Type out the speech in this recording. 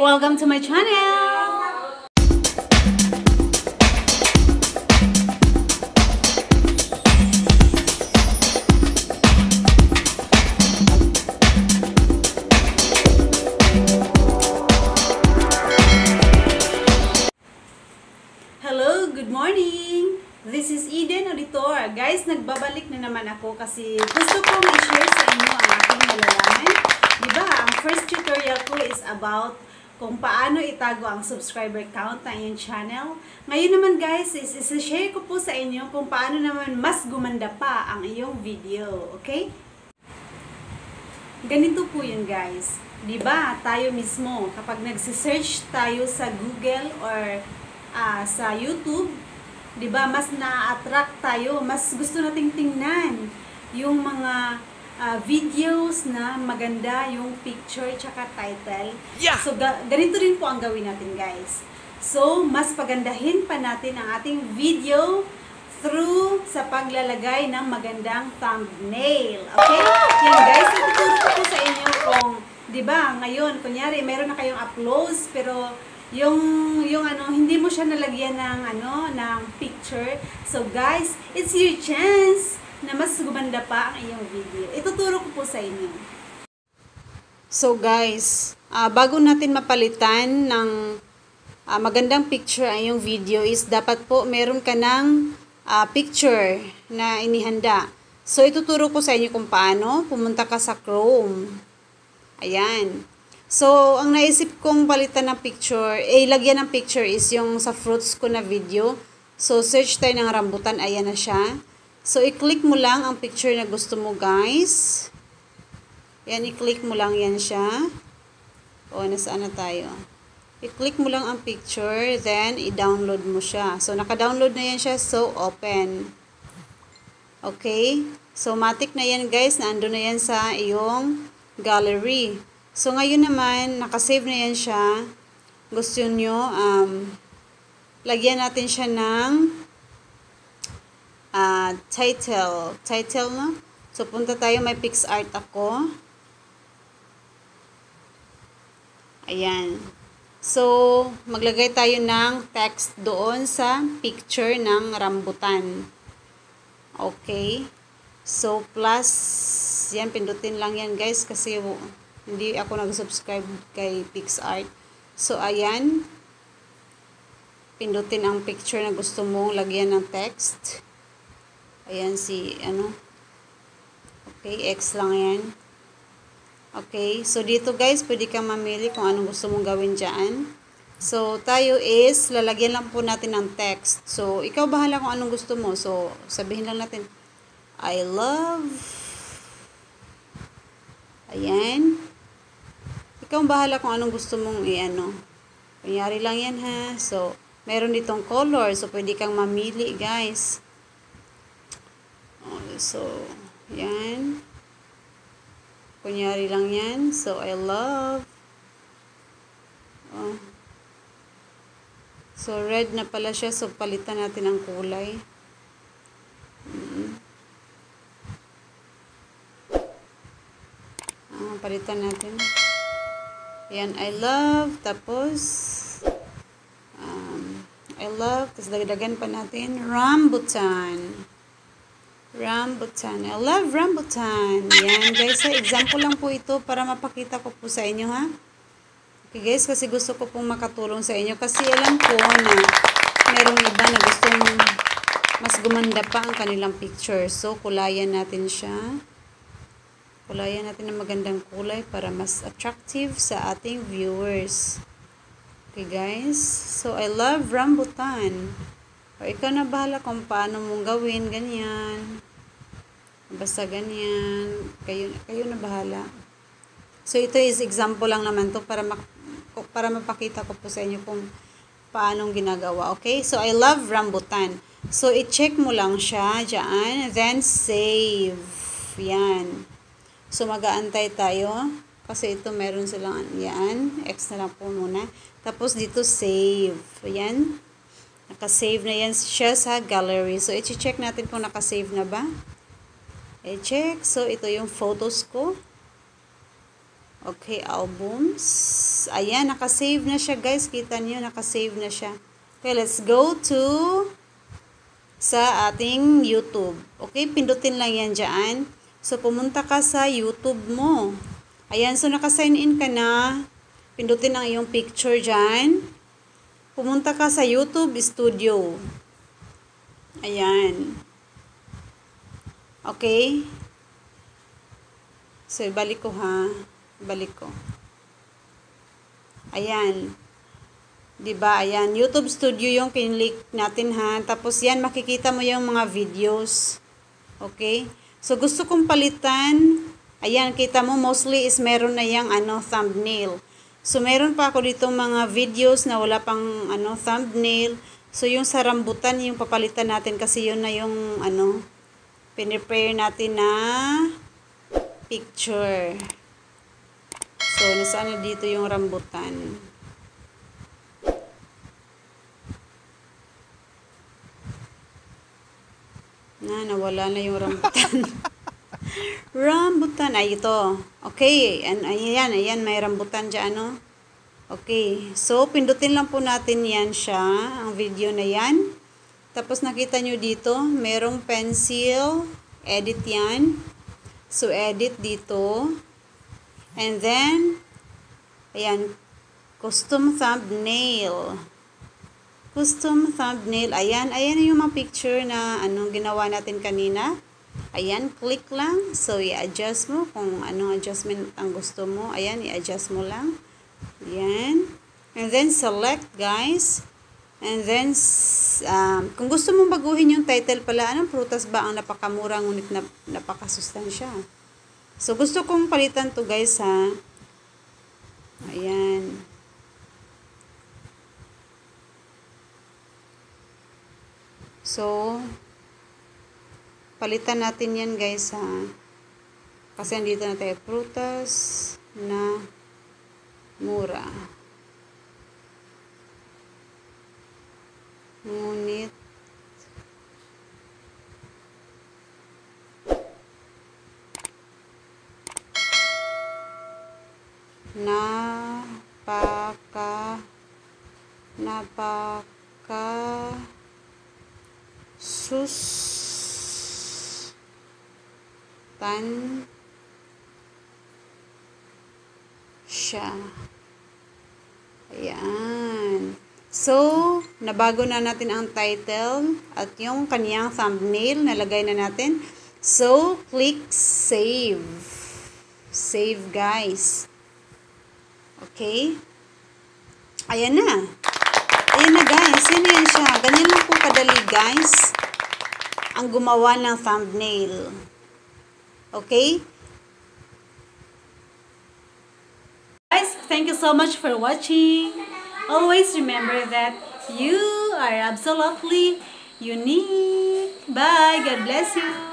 Welcome to my channel! Hello, good morning! This is Eden Auditor. Guys, nagbabalik na naman ako kasi gusto kong i-share sa inyo ang aking nalalaman. Diba, ang first tutorial ko is about kung paano itago ang subscriber count ng iyong channel. Ngayon naman guys, is isa-share ko po sa inyo kung paano naman mas gumanda pa ang iyong video. Okay? Ganito po yun guys. ba? Tayo mismo kapag nagse-search tayo sa Google or ah, sa YouTube, ba? Mas na-attract tayo, mas gusto nating tingnan yung mga ah, videos na maganda yung picture tsaka title. Yeah! So ga- ganito rin po ang gawin natin, guys. So, mas pagandahin pa natin ang ating video through sa paglalagay ng magandang thumbnail. Okay? Yan guys, ituturo ko po sa inyo kung, di ba, ngayon, kunyari, meron na kayong uploads, pero yung, yung ano, hindi mo siya nalagyan ng, ano, ng picture. So guys, it's your chance na mas gumanda pa ang iyong video. Ituturo ko po sa inyo. So guys, ah, bago natin mapalitan ng ah, magandang picture ang iyong video is dapat po meron ka ng ah, picture na inihanda. So ituturo ko sa inyo kung paano. Pumunta ka sa Chrome. Ayan. So, ang naisip kong palitan ng picture, eh, lagyan ng picture is yung sa fruits ko na video. So, search tayo ng rambutan. Ayan na siya. So, i-click mo lang ang picture na gusto mo, guys. Yan, i-click mo lang yan siya. O, nasaan na tayo? I-click mo lang ang picture, then i-download mo siya. So, naka-download na yan siya. So, open. Okay? So, matic na yan, guys. Nando na yan sa iyong gallery. So, ngayon naman, nakasave na yan siya. Gusto nyo, um, lagyan natin siya ng ah, title. Title, no? So, punta tayo. May PixArt ako. Ayan. So, maglagay tayo ng text doon sa picture ng rambutan. Okay. So, plus, yan, pindutin lang yan guys kasi hindi ako nag-subscribe kay PixArt. So, ayan. Pindutin ang picture na gusto mong lagyan ng text. Ayan si, ano. Okay, X lang yan. Okay, so dito guys, pwede kang mamili kung anong gusto mong gawin dyan. So, tayo is, lalagyan lang po natin ng text. So, ikaw bahala kung anong gusto mo. So, sabihin lang natin, I love, ayan. Ikaw bahala kung anong gusto mong i-ano. Kunyari lang yan ha. So, meron ditong color. So, pwede kang mamili guys. So, yan. Kunyari lang yan. So, I love. Oh. So, red na pala siya. So, palitan natin ang kulay. Mm. Ah, palitan natin. Yan, I love. Tapos, um, I love. Tapos, dagdagan pa natin. Rambutan. Rambutan. I love rambutan. Yan, guys. Example lang po ito para mapakita ko po sa inyo, ha? Okay, guys, kasi gusto ko pong makatulong sa inyo. Kasi alam ko na merong iba na gustong mas gumanda pa ang kanilang picture. So, kulayan natin siya. Kulayan natin ng magandang kulay para mas attractive sa ating viewers. Okay, guys. So, I love rambutan. O, ikaw na bahala kung paano mong gawin, ganyan. Basta ganyan. Kayo, kayo na bahala. So, ito is example lang naman to para, mak para mapakita ko po sa inyo kung paanong ginagawa. Okay? So, I love rambutan. So, i-check mo lang siya dyan. Then, save. Yan. So, mag-aantay tayo. Kasi ito meron silang, yan. X na lang po muna. Tapos, dito save. Yan. Nakasave na yan siya sa gallery. So, i-check natin kung nakasave na ba. I-check. So, ito yung photos ko. Okay, albums. Ayan, nakasave na siya guys. Kita niyo, nakasave na siya. Okay, let's go to sa ating YouTube. Okay, pindutin lang yan dyan. So, pumunta ka sa YouTube mo. Ayan, so naka-sign in ka na. Pindutin ang iyong picture dyan. Pumunta ka sa YouTube Studio. Ayan. Okay. So, ibalik ko ha. Ibalik ko. Ayan. 'Di ba? Ayan, YouTube Studio yung kinlik natin ha. Tapos yan makikita mo yung mga videos. Okay? So gusto kong palitan. Ayan, kita mo mostly is meron na yung ano thumbnail. So meron pa ako dito mga videos na wala pang ano thumbnail. So yung sa rambutan yung papalitan natin kasi yun na yung ano pinrepare natin na picture. So, nasaan na dito yung rambutan? Na, nawala na yung rambutan. rambutan. Ay, ito. Okay. An ayan, ayan. May rambutan dyan, ano? Okay. So, pindutin lang po natin yan siya. Ang video na yan. Tapos, nakita nyo dito, merong pencil. Edit yan. So, edit dito. And then, ayan, custom thumbnail. Custom thumbnail. Ayan, ayan yung mga picture na anong ginawa natin kanina. Ayan, click lang. So, i-adjust mo kung anong adjustment ang gusto mo. Ayan, i-adjust mo lang. Ayan. And then, select, guys. And then, um, kung gusto mong baguhin yung title pala, anong prutas ba ang napakamura ngunit nap napakasustansya? So, gusto kong palitan to guys ha. Ayan. So, palitan natin yan guys ha. Kasi andito na tayo prutas na mura. Ngunit napaka napaka sus tan siya. Ayan. So, nabago na natin ang title at yung kaniyang thumbnail, nalagay na natin. So, click save. Save, guys. Okay? Ayan na. Ayan na, guys. Yan yan siya. Ganyan lang po kadali, guys. Ang gumawa ng thumbnail. Okay? Guys, thank you so much for watching. Always remember that you are absolutely unique. Bye. God bless you.